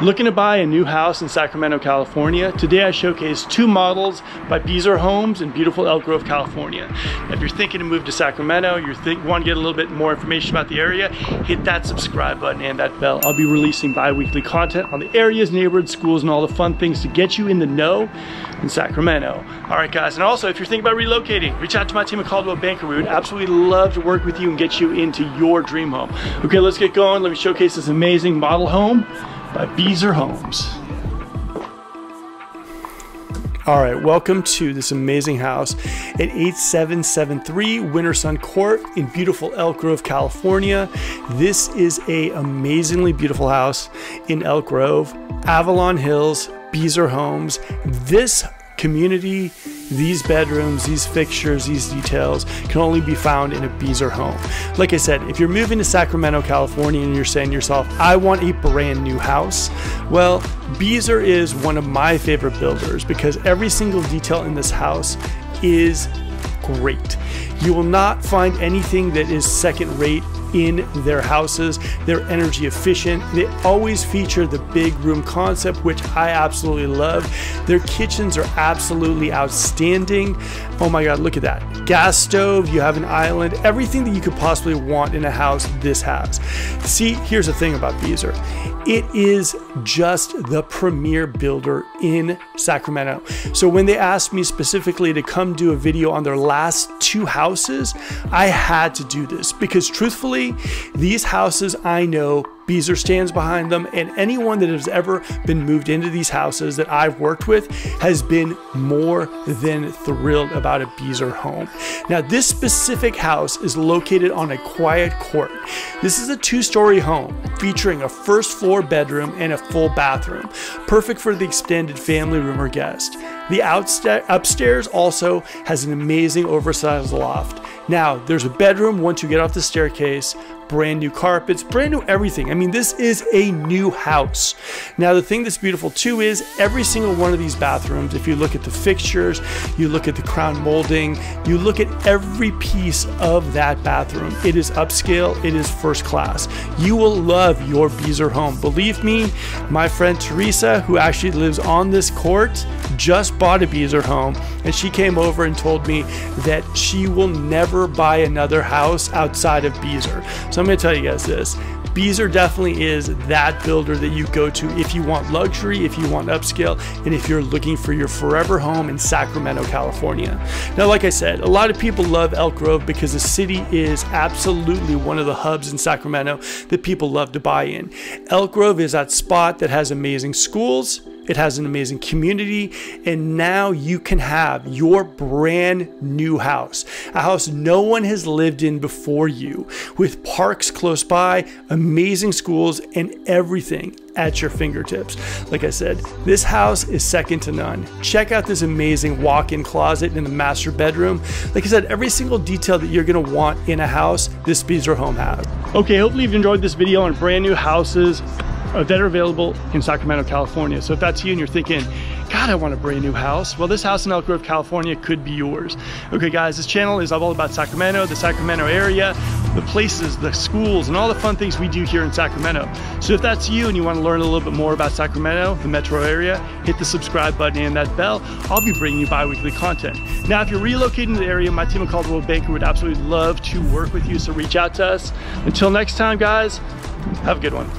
Looking to buy a new house in Sacramento, California? Today I showcase two models by Beazer Homes in beautiful Elk Grove, California. If you're thinking to move to Sacramento, you think want to get a little bit more information about the area, hit that subscribe button and that bell. I'll be releasing bi-weekly content on the areas, neighborhoods, schools, and all the fun things to get you in the know in Sacramento. All right, guys, and also if you're thinking about relocating, reach out to my team at Coldwell Banker. We would absolutely love to work with you and get you into your dream home. Okay, let's get going. Let me showcase this amazing model home by Beazer Homes. All right, welcome to this amazing house at 8773 Wintersun Court in beautiful Elk Grove, California. This is a amazingly beautiful house in Elk Grove, Avalon Hills, Beazer Homes. This community, these bedrooms, these fixtures, these details can only be found in a Beazer home. Like I said, if you're moving to Sacramento, California, and you're saying to yourself, I want a brand new house, well, Beazer is one of my favorite builders because every single detail in this house is great. You will not find anything that is second rate in their houses. They're energy efficient. They always feature the big room concept, which I absolutely love. Their kitchens are absolutely outstanding. Oh my God, look at that. Gas stove, you have an island, everything that you could possibly want in a house, this has. See, here's the thing about Beazer. It is just the premier builder in Sacramento. So when they asked me specifically to come do a video on their last two houses, I had to do this because truthfully, these houses I know Beazer stands behind them, and anyone that has ever been moved into these houses that I've worked with has been more than thrilled about a Beazer home. Now, this specific house is located on a quiet court. This is a two story home featuring a first floor bedroom and a full bathroom, perfect for the extended family room or guest. The upstairs also has an amazing oversized loft. Now, there's a bedroom once you get off the staircase, brand new carpets, brand new everything. I mean, this is a new house. Now, the thing that's beautiful too is every single one of these bathrooms, if you look at the fixtures, you look at the crown molding, you look at every piece of that bathroom, it is upscale, it is first class. You will love your Beazer home. Believe me, my friend Teresa, who actually lives on this court, just bought a Beazer home and she came over and told me that she will never buy another house outside of Beazer. So so I'm to tell you guys this. Beazer definitely is that builder that you go to if you want luxury, if you want upscale, and if you're looking for your forever home in Sacramento, California. Now, like I said, a lot of people love Elk Grove because the city is absolutely one of the hubs in Sacramento that people love to buy in. Elk Grove is that spot that has amazing schools, it has an amazing community, and now you can have your brand new house, a house no one has lived in before you, with parks close by, amazing schools, and everything at your fingertips. Like I said, this house is second to none. Check out this amazing walk-in closet in the master bedroom. Like I said, every single detail that you're gonna want in a house, this Beazer home has. Okay, hopefully you've enjoyed this video on brand new houses Uh, that are available in Sacramento, California. So if that's you and you're thinking, God, I want a brand new house. Well, this house in Elk Grove, California could be yours. Okay, guys, this channel is all about Sacramento, the Sacramento area, the places, the schools, and all the fun things we do here in Sacramento. So if that's you and you want to learn a little bit more about Sacramento, the metro area, hit the subscribe button and that bell. I'll be bringing you bi-weekly content. Now, if you're relocating to the area, my team at Coldwell Banker would absolutely love to work with you, so reach out to us. Until next time, guys, have a good one.